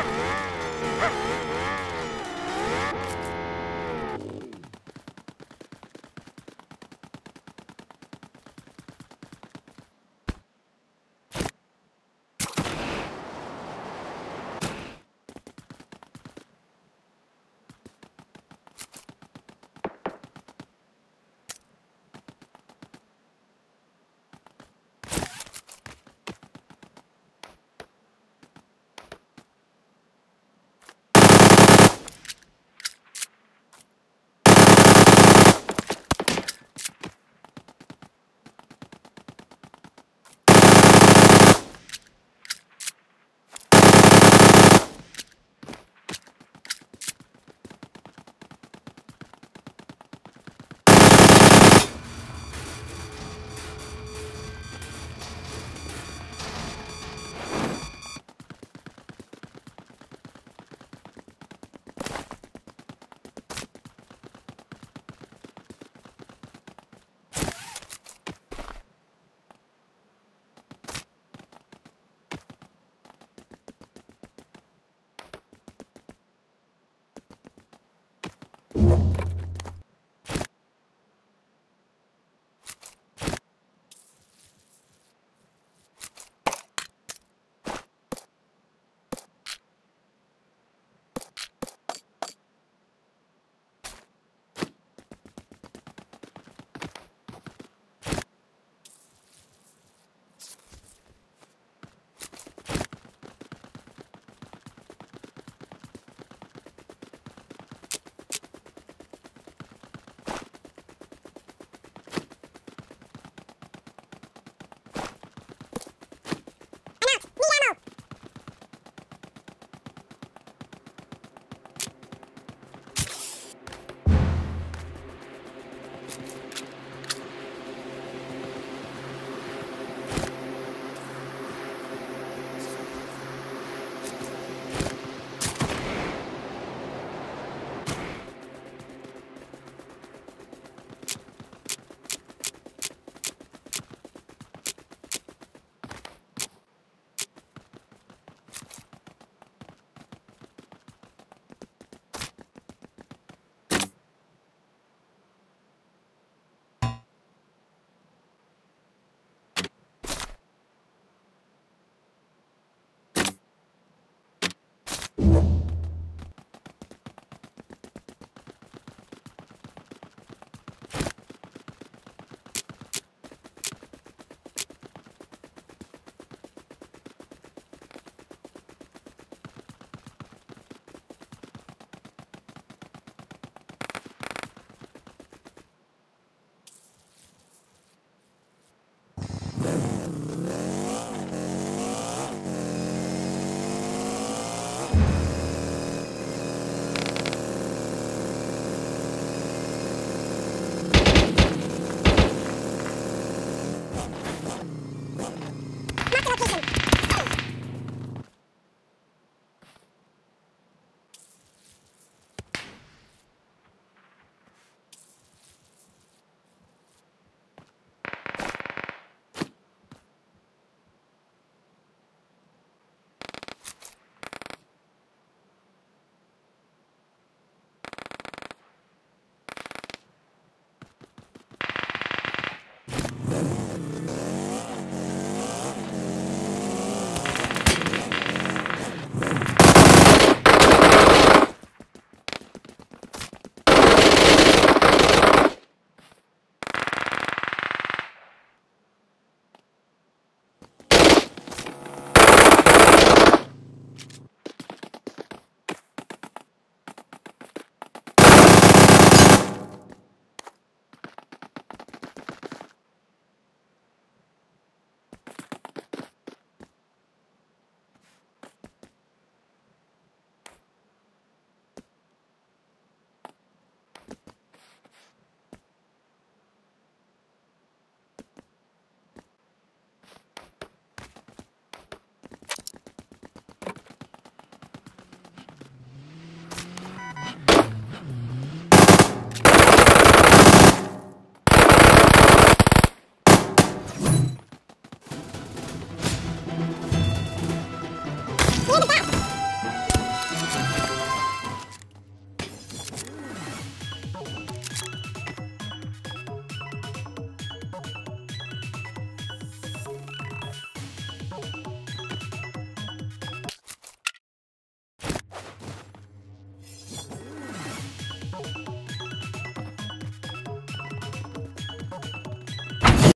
Ha ha ha!